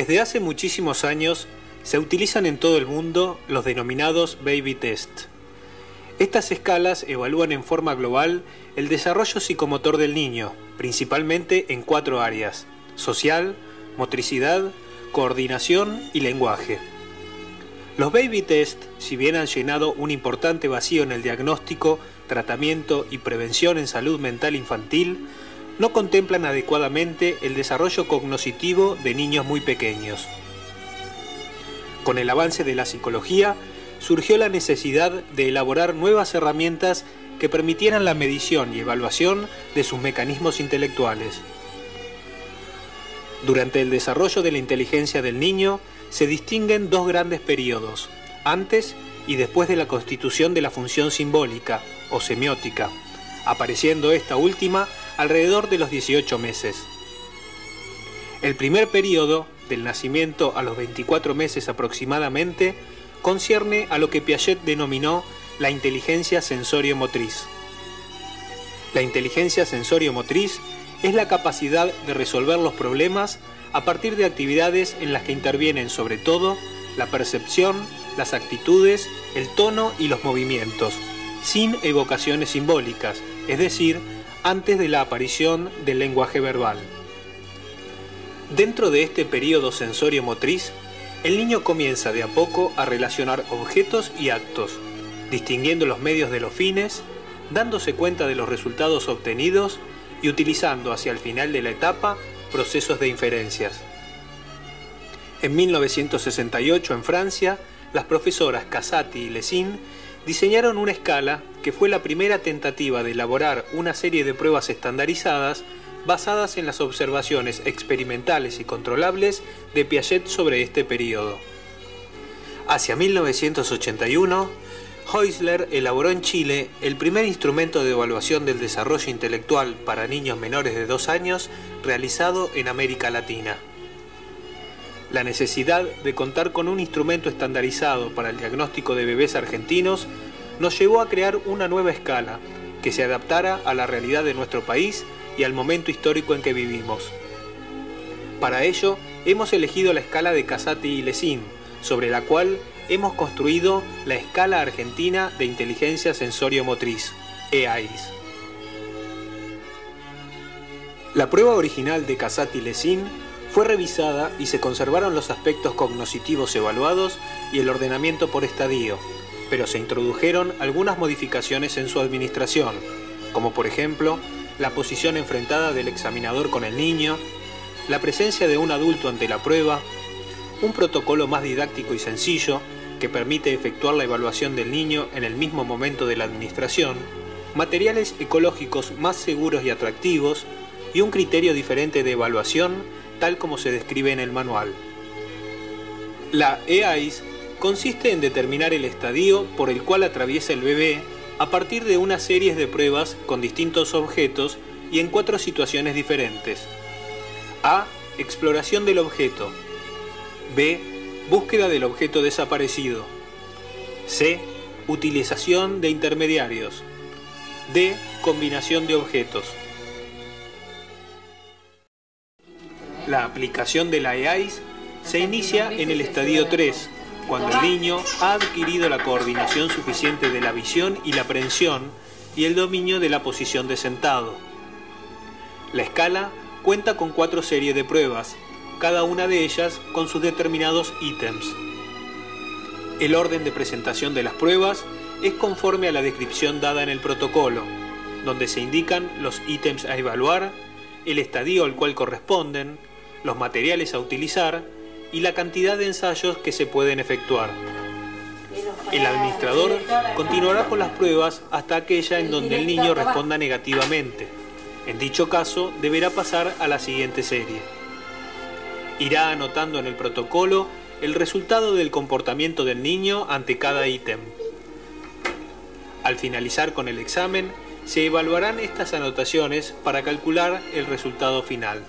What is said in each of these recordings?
Desde hace muchísimos años se utilizan en todo el mundo los denominados baby test. Estas escalas evalúan en forma global el desarrollo psicomotor del niño, principalmente en cuatro áreas, social, motricidad, coordinación y lenguaje. Los baby test, si bien han llenado un importante vacío en el diagnóstico, tratamiento y prevención en salud mental infantil, no contemplan adecuadamente el desarrollo cognoscitivo de niños muy pequeños. Con el avance de la psicología, surgió la necesidad de elaborar nuevas herramientas que permitieran la medición y evaluación de sus mecanismos intelectuales. Durante el desarrollo de la inteligencia del niño se distinguen dos grandes periodos, antes y después de la constitución de la función simbólica o semiótica, apareciendo esta última alrededor de los 18 meses. El primer periodo, del nacimiento a los 24 meses aproximadamente, concierne a lo que Piaget denominó la inteligencia sensorio-motriz. La inteligencia sensorio-motriz es la capacidad de resolver los problemas a partir de actividades en las que intervienen sobre todo la percepción, las actitudes, el tono y los movimientos, sin evocaciones simbólicas, es decir, antes de la aparición del lenguaje verbal. Dentro de este periodo sensorio-motriz, el niño comienza de a poco a relacionar objetos y actos, distinguiendo los medios de los fines, dándose cuenta de los resultados obtenidos y utilizando hacia el final de la etapa procesos de inferencias. En 1968 en Francia, las profesoras Casati y Lesin diseñaron una escala que fue la primera tentativa de elaborar una serie de pruebas estandarizadas basadas en las observaciones experimentales y controlables de Piaget sobre este periodo. Hacia 1981, Heusler elaboró en Chile el primer instrumento de evaluación del desarrollo intelectual para niños menores de dos años realizado en América Latina. La necesidad de contar con un instrumento estandarizado para el diagnóstico de bebés argentinos nos llevó a crear una nueva escala que se adaptara a la realidad de nuestro país y al momento histórico en que vivimos. Para ello, hemos elegido la escala de Casati y Lesin, sobre la cual hemos construido la Escala Argentina de Inteligencia Sensorio-Motriz, EAIS. La prueba original de Casati-Lesin fue revisada y se conservaron los aspectos cognoscitivos evaluados y el ordenamiento por estadio, pero se introdujeron algunas modificaciones en su administración, como por ejemplo la posición enfrentada del examinador con el niño, la presencia de un adulto ante la prueba, un protocolo más didáctico y sencillo que permite efectuar la evaluación del niño en el mismo momento de la administración, materiales ecológicos más seguros y atractivos y un criterio diferente de evaluación tal como se describe en el manual. La EAIS consiste en determinar el estadio por el cual atraviesa el bebé a partir de una serie de pruebas con distintos objetos y en cuatro situaciones diferentes. A. Exploración del objeto. B. Búsqueda del objeto desaparecido. C. Utilización de intermediarios. D. Combinación de objetos. La aplicación de la EAIS se inicia en el estadio 3, cuando el niño ha adquirido la coordinación suficiente de la visión y la aprehensión y el dominio de la posición de sentado. La escala cuenta con cuatro series de pruebas, cada una de ellas con sus determinados ítems. El orden de presentación de las pruebas es conforme a la descripción dada en el protocolo, donde se indican los ítems a evaluar, el estadio al cual corresponden, los materiales a utilizar y la cantidad de ensayos que se pueden efectuar. El administrador continuará con las pruebas hasta aquella en donde el niño responda negativamente. En dicho caso, deberá pasar a la siguiente serie. Irá anotando en el protocolo el resultado del comportamiento del niño ante cada ítem. Al finalizar con el examen, se evaluarán estas anotaciones para calcular el resultado final.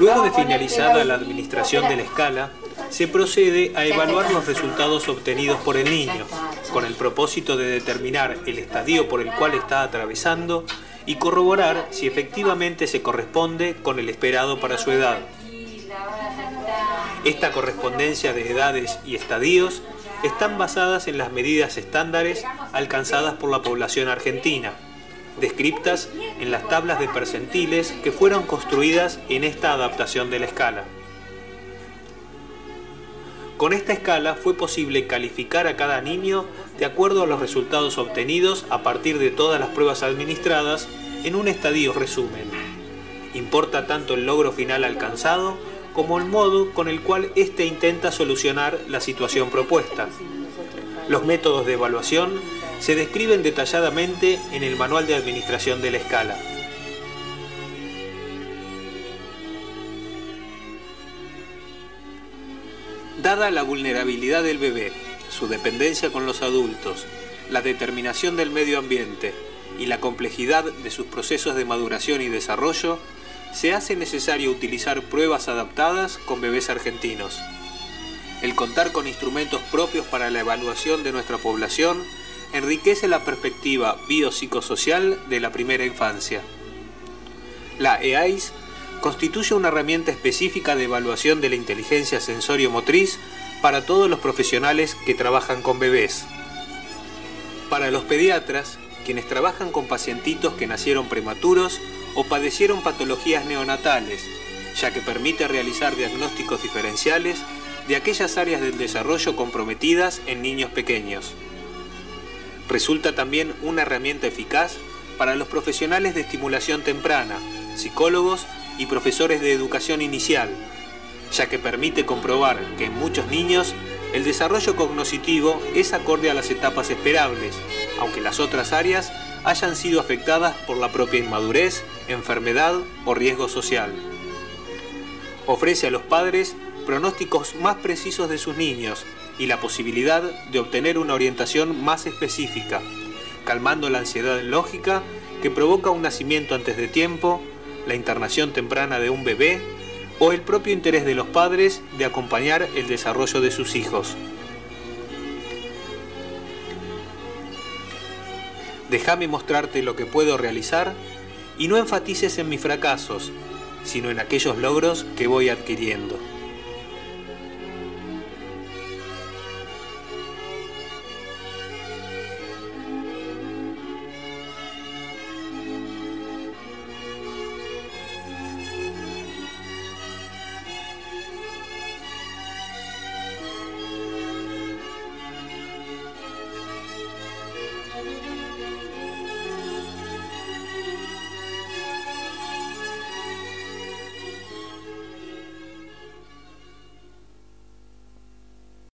Luego de finalizada la administración de la escala, se procede a evaluar los resultados obtenidos por el niño, con el propósito de determinar el estadio por el cual está atravesando y corroborar si efectivamente se corresponde con el esperado para su edad. Esta correspondencia de edades y estadios están basadas en las medidas estándares alcanzadas por la población argentina, descriptas en las tablas de percentiles que fueron construidas en esta adaptación de la escala. Con esta escala fue posible calificar a cada niño de acuerdo a los resultados obtenidos a partir de todas las pruebas administradas en un estadio resumen. Importa tanto el logro final alcanzado como el modo con el cual éste intenta solucionar la situación propuesta. Los métodos de evaluación se describen detalladamente en el Manual de Administración de la Escala. Dada la vulnerabilidad del bebé, su dependencia con los adultos, la determinación del medio ambiente y la complejidad de sus procesos de maduración y desarrollo, se hace necesario utilizar pruebas adaptadas con bebés argentinos. El contar con instrumentos propios para la evaluación de nuestra población enriquece la perspectiva biopsicosocial de la primera infancia. La EAIS constituye una herramienta específica de evaluación de la inteligencia sensorio-motriz para todos los profesionales que trabajan con bebés. Para los pediatras, quienes trabajan con pacientitos que nacieron prematuros o padecieron patologías neonatales, ya que permite realizar diagnósticos diferenciales de aquellas áreas del desarrollo comprometidas en niños pequeños. Resulta también una herramienta eficaz para los profesionales de estimulación temprana, psicólogos y profesores de educación inicial, ya que permite comprobar que en muchos niños el desarrollo cognitivo es acorde a las etapas esperables, aunque las otras áreas hayan sido afectadas por la propia inmadurez, enfermedad o riesgo social. Ofrece a los padres pronósticos más precisos de sus niños y la posibilidad de obtener una orientación más específica, calmando la ansiedad lógica que provoca un nacimiento antes de tiempo, la internación temprana de un bebé o el propio interés de los padres de acompañar el desarrollo de sus hijos. Déjame mostrarte lo que puedo realizar y no enfatices en mis fracasos, sino en aquellos logros que voy adquiriendo.